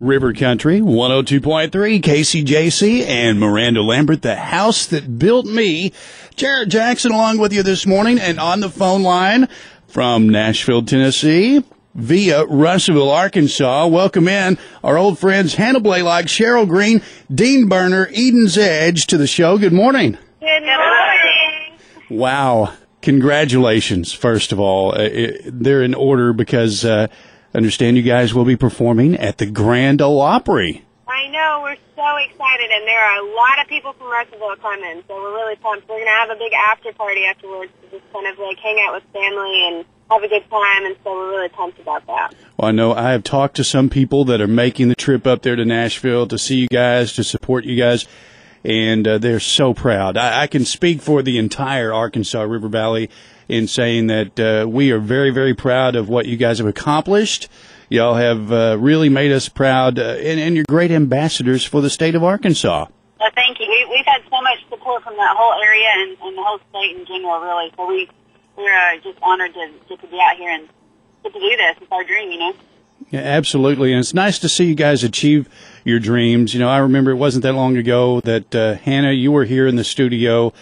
River Country, 102.3, KCJC, and Miranda Lambert, the house that built me. Jarrett Jackson along with you this morning and on the phone line from Nashville, Tennessee, via Russellville, Arkansas. Welcome in our old friends Hannah Blaylock, Cherill Green, Dean Berner, Eden's Edge to the show. Good morning. Good morning. Wow. Congratulations, first of all. Uh, it, they're in order because uh, understand you guys will be performing at the Grand Ole Opry. I know, we're so excited, and there are a lot of people from Russellville coming, so we're really pumped. We're going to have a big after party afterwards to just kind of like hang out with family and have a good time, and so we're really pumped about that. Well, I know I have talked to some people that are making the trip up there to Nashville to see you guys, to support you guys, and uh, they're so proud. I, I can speak for the entire Arkansas River Valley in saying that uh, we are very, very proud of what you guys have accomplished. Y'all have uh, really made us proud, uh, and, and you're great ambassadors for the state of Arkansas. Well, thank you. We, we've had so much support from that whole area and, and the whole state in general, really. So we we're uh, just honored to get to be out here and get to do this. It's our dream, you know. Yeah, absolutely, and it's nice to see you guys achieve your dreams. You know, I remember it wasn't that long ago that uh, Hannah, you were here in the studio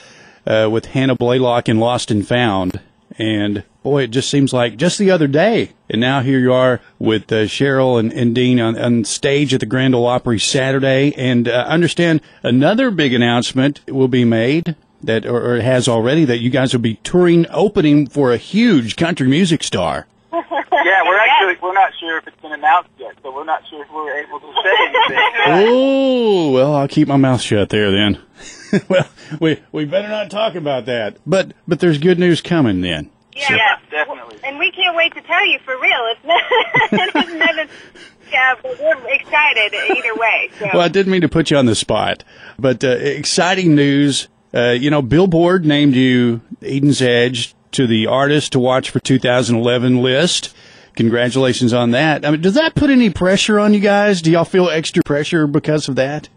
uh, with Hannah Blaylock in Lost and Found, and boy, it just seems like just the other day. And now here you are with uh, Cherill and, and Dean on, on, stage at the Grand Ole Opry Saturday. And uh, understand another big announcement will be made that, or, or has already, that you guys will be touring opening for a huge country music star. yeah, we're actually we're not sure if it's been announced yet, so we're not sure if we're able to say anything. oh well, I'll keep my mouth shut there then. well, we we better not talk about that. But but there's good news coming then. Yeah, yeah definitely. And we can't wait to tell you for real. It's not, it's yeah, but we're excited either way. So. Well, I didn't mean to put you on the spot, but uh, exciting news. Uh, you know, Billboard named you Eden's Edge to the artist to watch for 2011 list. Congratulations on that. I mean, does that put any pressure on you guys? Do y'all feel extra pressure because of that?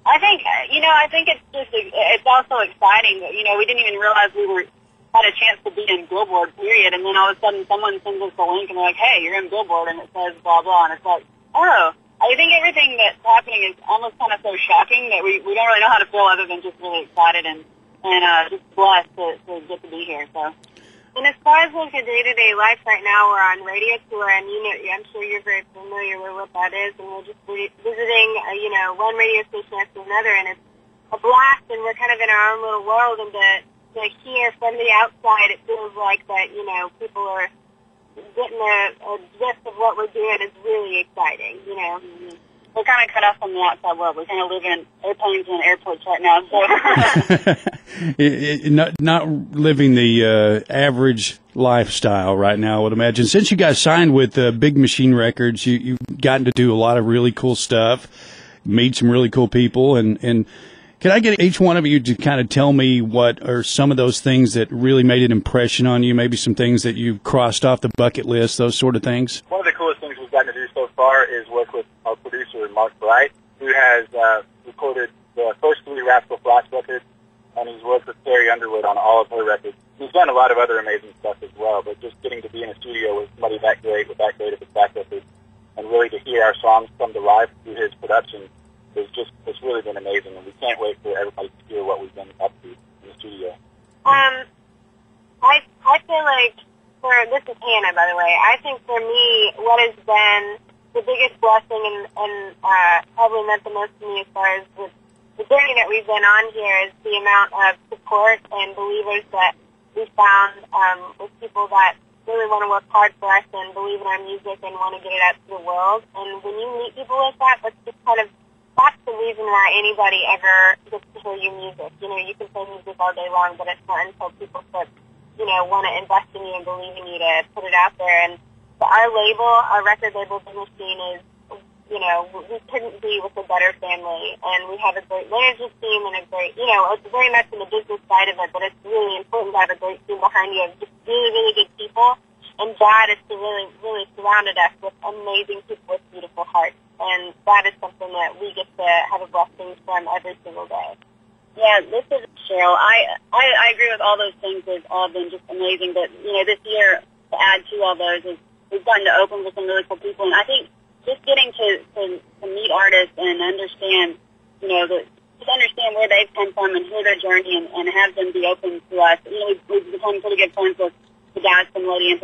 I think, know, I think it's just, it's also exciting. You know, we didn't even realize we were had a chance to be in Billboard, period. And then all of a sudden someone sends us a link and they're like, hey, you're in Billboard, and it says blah, blah. And it's like, oh, I think everything that's happening is almost kind of so shocking that we, we don't really know how to feel other than just really excited and, and uh, just blessed to, to get to be here. So. And as far as like a day-to-day life right now, we're on radio tour, and you know, I'm sure you're very familiar with what that is. And we're just visiting, uh, you know, one radio station after another, and it's a blast. And we're kind of in our own little world, and to to hear from the outside, it feels like that, you know, people are getting a, a gist of what we're doing is really exciting, you know. Mm-hmm. We're kind of cut off from the outside world. We kind of live in airplanes and airports right now. So. it, it, not, not living the uh, average lifestyle right now, I would imagine. Since you guys signed with uh, Big Machine Records, you, you've gotten to do a lot of really cool stuff, meet some really cool people, and, and can I get each one of you to kind of tell me what are some of those things that really made an impression on you? Maybe some things that you crossed off the bucket list, those sort of things. One of the coolest things we've gotten to do so far is work with our producer Mark Bright, who has uh, recorded the first three Rascal Flatts records, and he's worked with Carrie Underwood on all of her records. He's done a lot of other amazing stuff as well, but just getting to be in a studio with somebody that great, with that great of a track record, and really to hear our songs come to life through his production is just it's really been amazing, and we can't wait for everybody to hear what we've been up to in the studio. Um, I I feel like for this is Hannah, by the way. I think for me, what has been the biggest blessing and, and uh, probably meant the most to me as far as the, the journey that we've been on here is the amount of support and believers that we found um, with people that really want to work hard for us and believe in our music and want to get it out to the world. And when you meet people like that, that's just kind of that's the reason why anybody ever gets to hear your music. You know, you can play music all day long, but it's not until people start, you know, want to invest in you and believe in you to put it out there. And our label, our record label, Big Machine, is, you know, we couldn't be with a better family. And we have a great management team and a great, you know, it's very much in the business side of it, but it's really important to have a great team behind you of just really, really good people. And God to really, really surrounded us with amazing people with beautiful hearts and that is something that we get to have a blessing from every single day. Yeah, this is Cherill. I, I I agree with all those things. They've all been just amazing. But you know, this year to add to all those is we've gotten to open with some really cool people, and I think just getting to, to, to meet artists and understand, you know, the, just understand where they've come from and hear their journey and, and have them be open to us. You know, we've, we've become pretty good friends with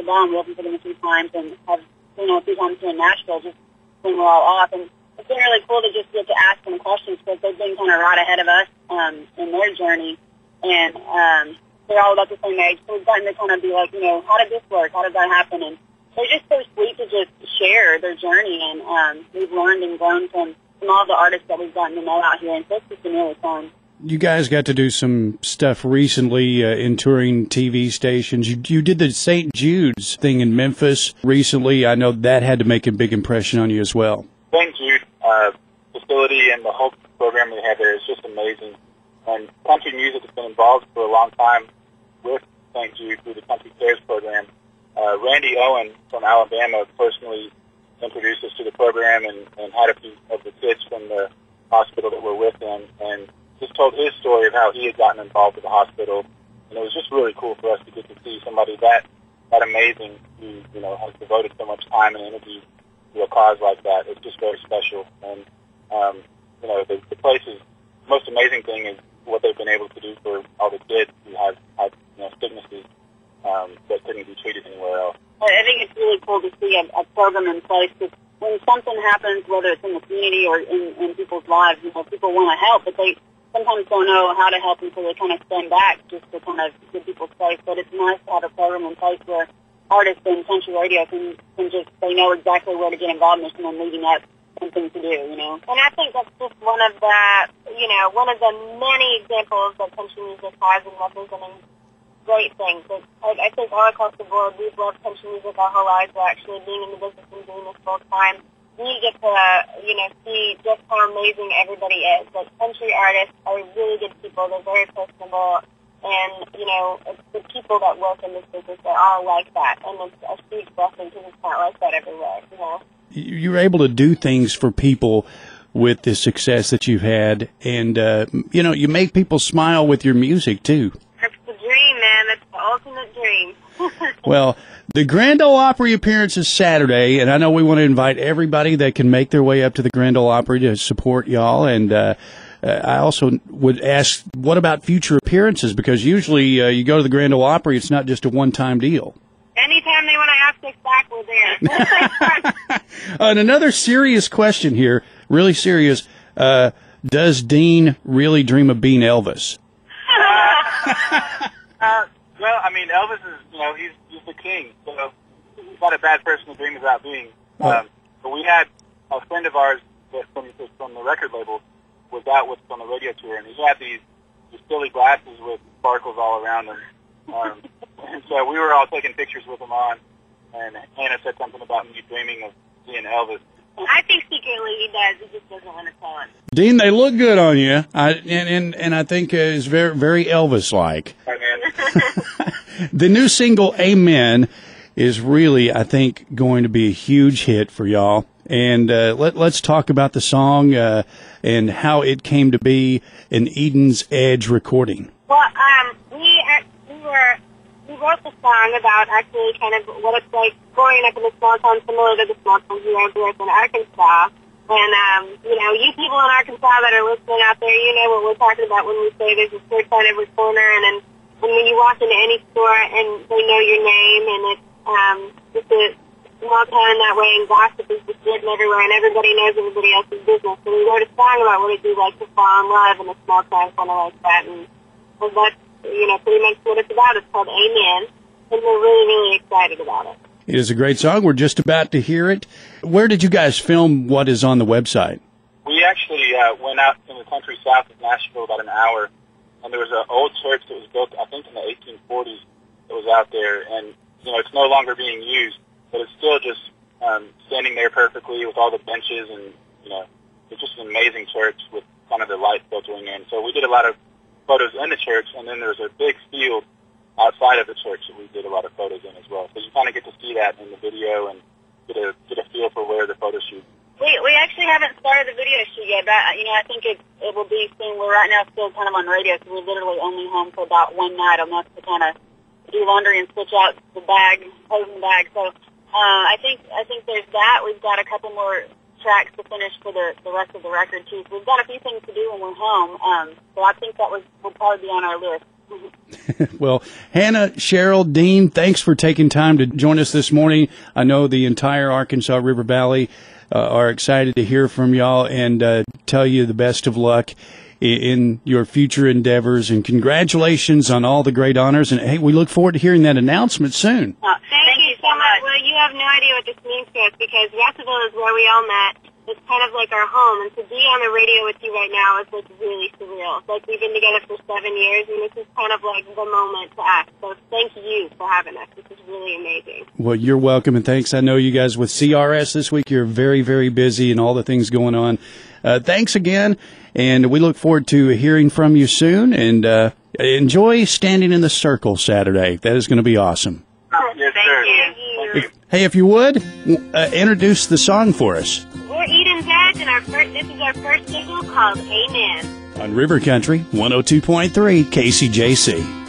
Antebellum. We opened for them a few times and have, you know, a few times here in Nashville just when we're all off. And it's been really cool to just get to ask them questions because they've been kind of right ahead of us um, in their journey. And um, they're all about the same age. So we've gotten to kind of be like, you know, how did this work? How did that happen? And they're just so sweet to just share their journey. And um, we've learned and grown from, from all the artists that we've gotten to know out here. And so it's just been really fun. You guys got to do some stuff recently uh, in touring TV stations. You, you did the St. Jude's thing in Memphis recently. I know that had to make a big impression on you as well. St. Jude uh, facility and the whole program they have there is just amazing. And country music has been involved for a long time with St. Jude through the Country Cares program. Uh, Randy Owen from Alabama personally introduced us to the program and, and had a few of the kids from the hospital that were with him and just told his story of how he had gotten involved with the hospital. And it was just really cool for us to get to see somebody that that amazing who, you know, has devoted so much time and energy to a cause like that. It's just very special. And, um, you know, the, the place is, the most amazing thing is what they've been able to do for all the kids who have, have you know, sicknesses um, that couldn't be treated anywhere else. I think it's really cool to see a, a program in place because when something happens, whether it's in the community or in, in people's lives, you know, people want to help, but they sometimes don't know how to help, so they kind of stand back just to kind of get people safe. But it's nice to have a program in place where artists and country radio can, can just, they know exactly where to get involved and someone leading up something to do, you know. And I think that's just one of the, you know, one of the many examples that country music has in representing great things. It, I, I think all across the board, we've loved country music our whole lives. We're actually being in the business and doing this full time. We get to, you know, see just how amazing everybody is. Like country artists are really good people. They're very personable. And, you know, the people that work in this business, they're all like that. And it's a huge blessing because it's not like that everywhere, you know. You're able to do things for people with the success that you've had. And, uh, you know, you make people smile with your music, too. That's the dream, man. That's the ultimate dream. well, the Grand Ole Opry appearance is Saturday, and I know we want to invite everybody that can make their way up to the Grand Ole Opry to support y'all. And uh, uh, I also would ask, what about future appearances? Because usually uh, you go to the Grand Ole Opry, it's not just a one-time deal. Anytime they want to ask us back, we're there. and another serious question here, really serious. Uh, does Dean really dream of being Elvis? Uh, well, I mean, Elvis is, you know, he's king, so he's not a bad person to dream about being. Um, but we had a friend of ours that from from the record label was out with on the radio tour, and he had these these silly glasses with sparkles all around them. Um, and so we were all taking pictures with him on, and Hannah said something about me dreaming of being Elvis. I think secretly he does. He just doesn't want to tell us. Dean, they look good on you, I, and and and I think uh, it's very very Elvis like. Right, man. the new single "Amen" is really, I think, going to be a huge hit for y'all. And uh, let let's talk about the song uh, and how it came to be an Eden's Edge recording. Well, um, we uh, we were we wrote the song about actually kind of what it's like growing up in a small town similar to the small town here I grew up in Arkansas. And um, you know, you people in Arkansas that are listening out there, you know what we're talking about when we say there's a church on every corner, and then and when you walk into any store and they know your name, and it's um, just a small town that way, and gossip is just written everywhere, and everybody knows everybody else's business. And we wrote a song about what it'd be like to fall in love in a small town kind of like that, and well, that's you know pretty much what it's about. It's called Amen, and we're really really excited about it. It is a great song. We're just about to hear it. Where did you guys film what is on the website? We actually uh, went out in the country south of Nashville about an hour, and there was an old church that was built, I think, in the 1840s that was out there, and you know it's no longer being used, but it's still just um, standing there perfectly with all the benches, and you know it's just an amazing church with kind of the light filtering in. So we did a lot of photos in the church, and then there's a big field outside of the church that we did a lot of photos in as well. So you kind of get to see that in the video and get a get a feel for where the photo shoot. We we actually haven't started the video shoot yet, but you know I think it it will be soon. We're right now still kind of on radio, so we're literally only home for about one night, enough to kind of do laundry and switch out the bag, clothes and bag. So uh, I think I think there's that. We've got a couple more tracks to finish for the the rest of the record too. So we've got a few things to do when we're home. Um, so I think that was will probably be on our list. well, Hannah, Cherill, Dean, thanks for taking time to join us this morning. I know the entire Arkansas River Valley are excited to hear from y'all and uh, tell you the best of luck in, your future endeavors. And congratulations on all the great honors. And hey, we look forward to hearing that announcement soon. Uh, Thank, you so much. Well, you have no idea what this means to us because Russellville is where we all met. It's kind of like our home, and to be on the radio with you right now is like really surreal. It's like we've been together for seven years, and this is kind of like the moment to us. So thank you for having us. This is really amazing. Well, you're welcome, and thanks. I know you guys with CRS this week. You're very, very busy, and all the things going on. Uh, thanks again, and we look forward to hearing from you soon. And uh, enjoy standing in the circle Saturday. That is going to be awesome. Yes, Thank sir. you. Thank you. Hey, if you would uh, introduce the song for us We're and our first, this is our first single called Amen. on River Country 102.3 KCJC.